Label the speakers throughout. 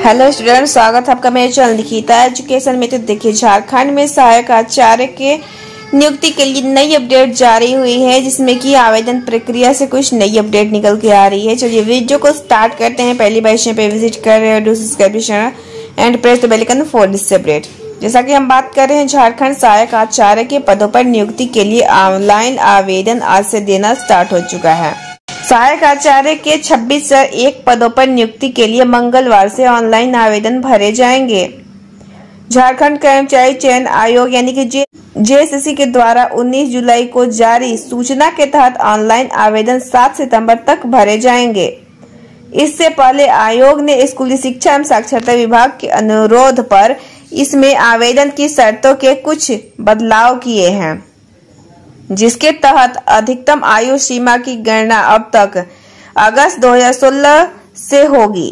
Speaker 1: Hello student स्वागत है आपका मेरे चैनल निकिता एजुकेशन में। तो देखिए, झारखंड में सहायक आचार्य के नियुक्ति के लिए नई अपडेट जारी हुई है, जिसमें कि आवेदन प्रक्रिया से कुछ नई अपडेट निकल के आ रही है। चलिए, वीडियो को स्टार्ट करते हैं। पहली बार पे विज़िट कर रहे हो and press the bell for this update जैसा कि हम बात कर रहे हैं, झारखंड सहायक आचार्य के पदों पर नियुक्ति के लिए ऑनलाइन आवेदन आज से देना स्टार्ट हो चुका है। सहायक आचार्य के छब्बीस एक पदों पर नियुक्ति के लिए मंगलवार से ऑनलाइन आवेदन भरे जाएँगे। झारखंड कर्मचारी चयन आयोग यानी कि जे जेएसएससी के द्वारा 19 जुलाई को जारी सूचना के तहत ऑनलाइन आवेदन 7 सितंबर तक भरे जाएँगे। इससे पहले आयोग ने स्कूली शिक्षा एवं साक्षरता विभाग के अनुरोध पर इसमें आवेदन की शर्तों के कुछ बदलाव किए हैं। जिसके तहत अधिकतम आयु सीमा की गणना अब तक अगस्त 2016 से होगी।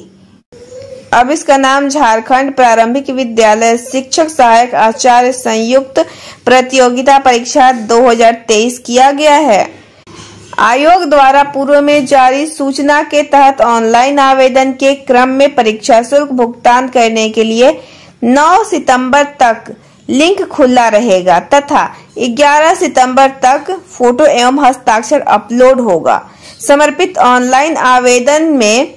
Speaker 1: अब इसका नाम झारखंड प्रारंभिक विद्यालय शिक्षक सहायक आचार्य संयुक्त प्रतियोगिता परीक्षा 2023 किया गया है। आयोग द्वारा पूर्व में जारी सूचना के तहत ऑनलाइन आवेदन के क्रम में परीक्षा शुल्क भुगतान करने के लिए 9 सितंबर तक लिंक खुला रहेगा तथा 11 सितंबर तक फ़ोटो एवं हस्ताक्षर अपलोड होगा। समर्पित ऑनलाइन आवेदन में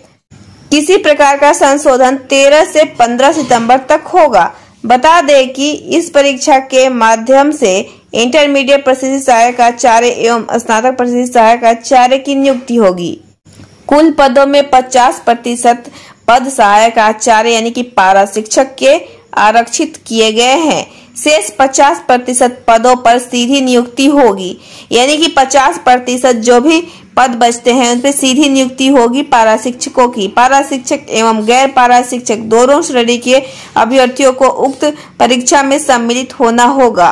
Speaker 1: किसी प्रकार का संशोधन 13 से 15 सितंबर तक होगा। बता दें कि इस परीक्षा के माध्यम से इंटरमीडिएट प्रसिद्धि सहायक आचार्य एवं स्नातक प्रसिद्धि सहायक आचार्य की नियुक्ति होगी। कुल पदों में 50 प्रतिशत पद सहायक आचार्य यानी कि पारा शिक्षक के आरक्षित किए गए हैं। शेष 50 प्रतिशत पदों पर सीधी नियुक्ति होगी। यानी कि 50 प्रतिशत जो भी पद बचते हैं, उन पर सीधी नियुक्ति होगी पारा शिक्षकों की। पारा शिक्षक एवं गैर पारा शिक्षक दोनों श्रेणी के अभ्यर्थियों को उक्त परीक्षा में सम्मिलित होना होगा।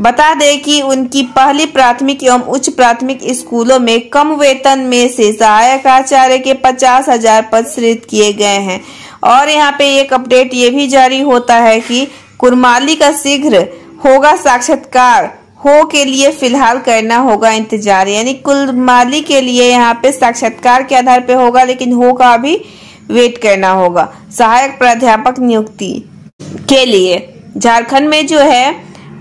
Speaker 1: बता दें कि उनकी पहली प्राथमिक एवं उच्च प्राथमिक स्कूलों में कम वेतन में से सहायक आचार्य के पचास हज़ार पद सृजित किए गए हैं। और यहाँ पे एक अपडेट ये भी जारी होता है कि कुरमाली का शीघ्र होगा साक्षात्कार। हो के लिए फ़िलहाल करना होगा इंतज़ार। यानी कुलमाली के लिए यहाँ पे साक्षात्कार के आधार पे होगा, लेकिन हो का अभी वेट करना होगा। सहायक प्राध्यापक नियुक्ति के लिए। झारखंड में जो है,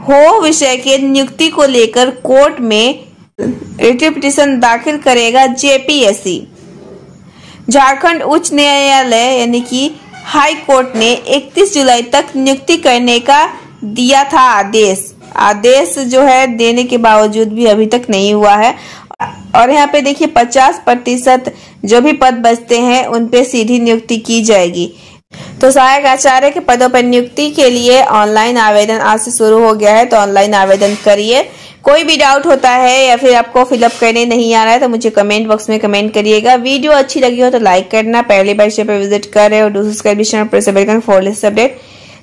Speaker 1: हो विषय के नियुक्ति को लेकर कोर्ट में रिटिपिटिशन दाखिल करेगा जेपीएससी। झारखंड उच्च न्यायालय, यानी कि हाई कोर्ट ने 31 जुलाई तक नियुक्ति करने का दिया था आदेश। आदेश जो है, देने के बावजूद भी अभी तक नहीं हुआ है। और यहाँ पे देखिए 50 प्रतिशत जो भी पद बचते हैं, उन पे सीधी नियुक्ति की जाएगी। तो सहायक आचार्य के पदों पर नियुक्ति के लिए ऑनलाइन आवेदन आज से शुरू हो गया है तो ऑनलाइन आवेदन करिए। कोई भी डाउट होता है या फिर आपको फिलअप करने नहीं आ रहा है तो मुझे कमेंट बॉक्स में कमेंट करिएगा। वीडियो अच्छी लगी हो तो लाइक करना, पहली बार पर विज़िट कर रहे हो subscribe press bell for update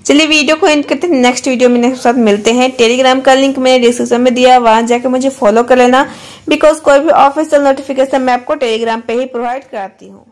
Speaker 1: चलिए वीडियो को एंड करते हैं नेक्स्ट वीडियो में नेक्स्ट साथ मिलते हैं। टेलीग्राम का लिंक मैंने डिस्क्रिप्शन में दिया, वहाँ जाकर मुझे फॉलो कर लेना। बिकॉज़ कोई भी ऑफिशियल नोटिफिकेशन मैं आपको टेलीग्राम पे ही प्रोवाइड कराती हूँ।